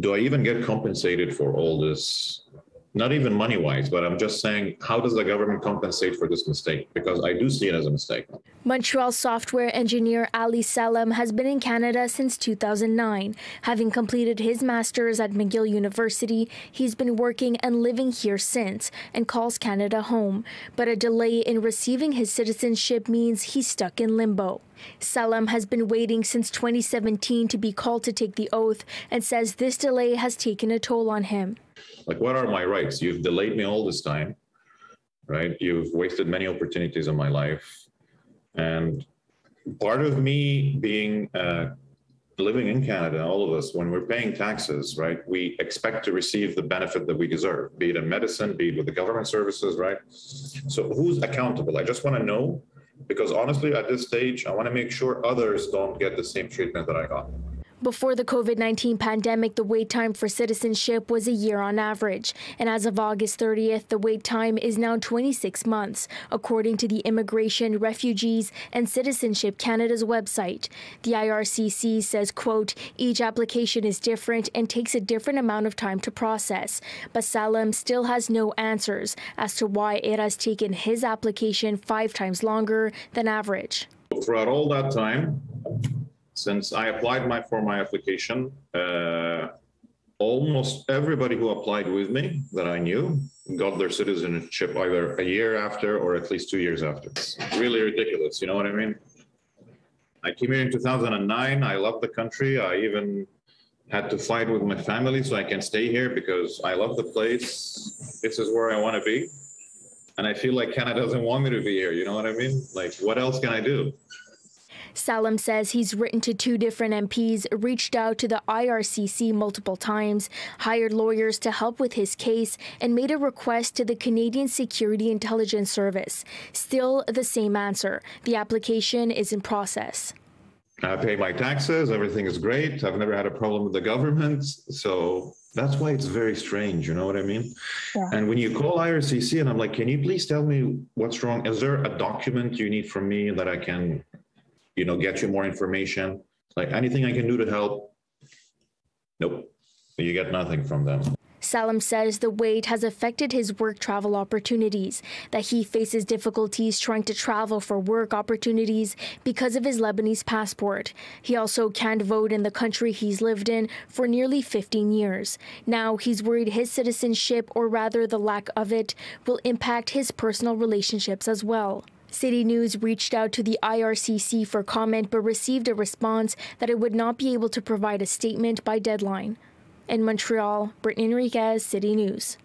do I even get compensated for all this not even money wise, but I'm just saying, how does the government compensate for this mistake? Because I do see it as a mistake. Montreal software engineer Ali Salem has been in Canada since 2009. Having completed his master's at McGill University, he's been working and living here since and calls Canada home. But a delay in receiving his citizenship means he's stuck in limbo. Salem has been waiting since 2017 to be called to take the oath and says this delay has taken a toll on him. Like, what are my rights? You've delayed me all this time, right? You've wasted many opportunities in my life. And part of me being uh, living in Canada, all of us, when we're paying taxes, right, we expect to receive the benefit that we deserve, be it in medicine, be it with the government services, right? So who's accountable? I just want to know because honestly, at this stage, I want to make sure others don't get the same treatment that I got. Before the COVID 19 pandemic, the wait time for citizenship was a year on average. And as of August 30th, the wait time is now 26 months, according to the Immigration, Refugees, and Citizenship Canada's website. The IRCC says, quote, each application is different and takes a different amount of time to process. But Salem still has no answers as to why it has taken his application five times longer than average. Throughout all that time, since I applied my for my application, uh, almost everybody who applied with me that I knew got their citizenship either a year after or at least two years after. It's really ridiculous. You know what I mean? I came here in 2009. I love the country. I even had to fight with my family so I can stay here because I love the place. This is where I want to be. And I feel like Canada doesn't want me to be here. You know what I mean? Like, what else can I do? Salem says he's written to two different MPs, reached out to the IRCC multiple times, hired lawyers to help with his case, and made a request to the Canadian Security Intelligence Service. Still the same answer. The application is in process. I pay my taxes, everything is great. I've never had a problem with the government. So that's why it's very strange, you know what I mean? Yeah. And when you call IRCC and I'm like, can you please tell me what's wrong? Is there a document you need from me that I can you know, get you more information. Like anything I can do to help. Nope. You get nothing from them. Salem says the wait has affected his work travel opportunities, that he faces difficulties trying to travel for work opportunities because of his Lebanese passport. He also can't vote in the country he's lived in for nearly 15 years. Now he's worried his citizenship, or rather the lack of it, will impact his personal relationships as well. City News reached out to the IRCC for comment but received a response that it would not be able to provide a statement by deadline. In Montreal, Brittany Henriques, City News.